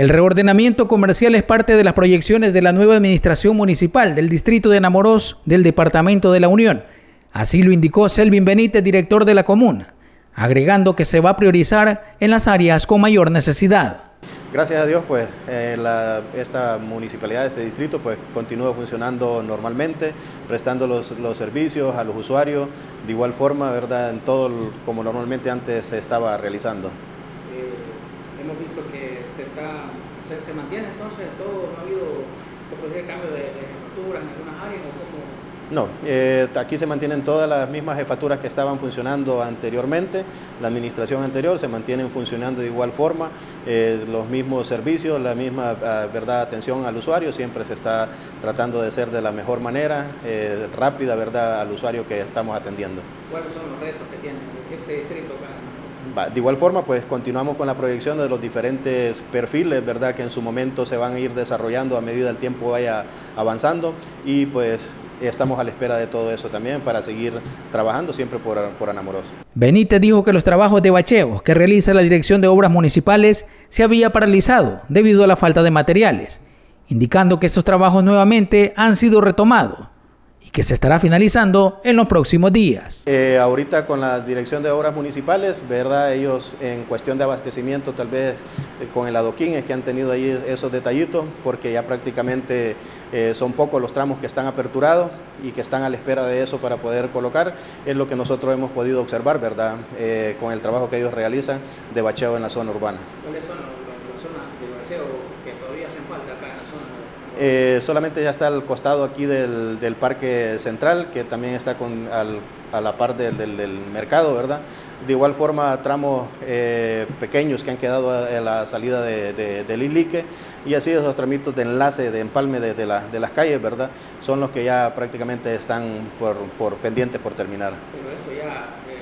El reordenamiento comercial es parte de las proyecciones de la nueva administración municipal del distrito de Enamorós del Departamento de la Unión. Así lo indicó Selvin Benítez, director de la comuna, agregando que se va a priorizar en las áreas con mayor necesidad. Gracias a Dios, pues eh, esta municipalidad, este distrito, pues continúa funcionando normalmente, prestando los, servicios a los usuarios de igual forma, ¿verdad? En todo como normalmente antes se estaba realizando. Se mantiene entonces todo, no ha habido, se produce cambio de, de en algunas áreas o cómo? No, eh, aquí se mantienen todas las mismas jefaturas que estaban funcionando anteriormente, la administración anterior se mantienen funcionando de igual forma, eh, los mismos servicios, la misma ah, verdad atención al usuario, siempre se está tratando de ser de la mejor manera, eh, rápida verdad al usuario que estamos atendiendo. ¿Cuáles son los retos que tiene ese distrito acá? De igual forma, pues continuamos con la proyección de los diferentes perfiles, ¿verdad? Que en su momento se van a ir desarrollando a medida el tiempo vaya avanzando y pues estamos a la espera de todo eso también para seguir trabajando siempre por, por. Benítez dijo que los trabajos de bacheo que realiza la Dirección de Obras Municipales se había paralizado debido a la falta de materiales, indicando que estos trabajos nuevamente han sido retomados que se estará finalizando en los próximos días. Eh, ahorita con la Dirección de Obras Municipales, ¿verdad? Ellos en cuestión de abastecimiento tal vez eh, con el adoquín es que han tenido ahí esos detallitos porque ya prácticamente eh, son pocos los tramos que están aperturados y que están a la espera de eso para poder colocar. Es lo que nosotros hemos podido observar, ¿verdad? con el trabajo que ellos realizan de bacheo en la zona urbana. ¿Cuáles son de bacheo que todavía hacen falta acá en la zona? Eh, solamente ya está al costado aquí del, Parque Central, que también está con, a la par del, mercado, ¿verdad? De igual forma, tramos eh, pequeños que han quedado a, la salida de, del Ilique y así esos tramitos de enlace, de empalme de, las calles, ¿verdad? Son los que ya prácticamente están por, por pendientes por terminar. Pero eso ya eh,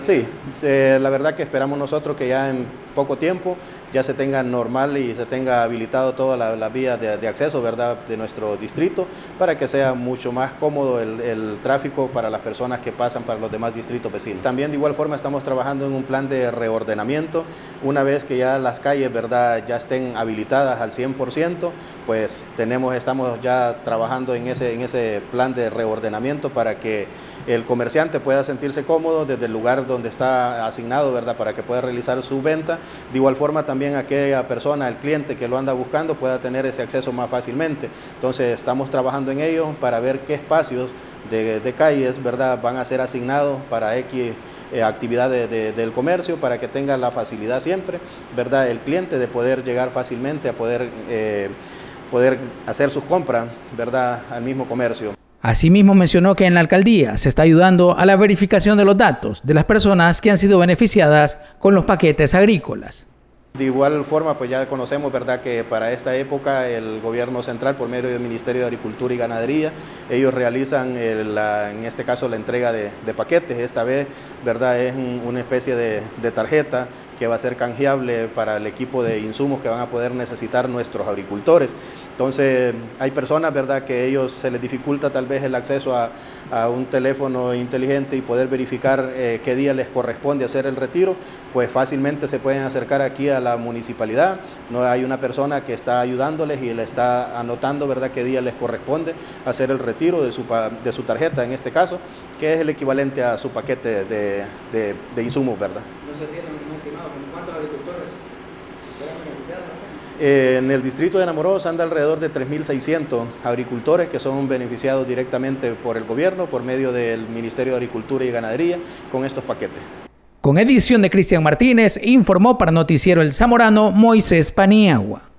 Sí, la verdad que esperamos nosotros que ya en poco tiempo ya se tenga normal y se tenga habilitado toda la, vía de, acceso ¿verdad? de nuestro distrito para que sea mucho más cómodo el, tráfico para las personas que pasan para los demás distritos vecinos. También de igual forma estamos trabajando en un plan de reordenamiento. Una vez que ya las calles ¿verdad? ya estén habilitadas al 100%, pues tenemos, estamos ya trabajando en ese, en ese plan de reordenamiento para que el comerciante pueda sentirse cómodo desde el lugar donde está asignado ¿verdad? para que pueda realizar su venta. De igual forma también aquella persona, el cliente que lo anda buscando pueda tener ese acceso más fácilmente. Entonces estamos trabajando en ello para ver qué espacios de, calles ¿verdad? van a ser asignados para X eh, actividades del comercio para que tenga la facilidad siempre, ¿verdad? el cliente de poder llegar fácilmente a poder, eh, poder hacer sus compras ¿verdad? al mismo comercio. Asimismo mencionó que en la alcaldía se está ayudando a la verificación de los datos de las personas que han sido beneficiadas con los paquetes agrícolas. De igual forma, pues ya conocemos, ¿verdad?, que para esta época el gobierno central, por medio del Ministerio de Agricultura y Ganadería, ellos realizan, en este caso, la entrega de, paquetes. Esta vez, ¿verdad?, es una especie de, de tarjeta que va a ser canjeable para el equipo de insumos que van a poder necesitar nuestros agricultores. Entonces, hay personas, ¿verdad?, que a ellos se les dificulta tal vez el acceso a, un teléfono inteligente y poder verificar eh, qué día les corresponde hacer el retiro, pues fácilmente se pueden acercar aquí a la municipalidad. No hay una persona que está ayudándoles y le está anotando, ¿verdad?, qué día les corresponde hacer el retiro de su, de su tarjeta, en este caso, que es el equivalente a su paquete de, de, insumos, ¿verdad? No se tiene un estimado, ¿cuántos agricultores en el distrito de Enamoros anda alrededor de 3.600 agricultores que son beneficiados directamente por el gobierno, por medio del Ministerio de Agricultura y Ganadería, con estos paquetes. Con edición de Cristian Martínez, informó para Noticiero El Zamorano Moisés Paniagua.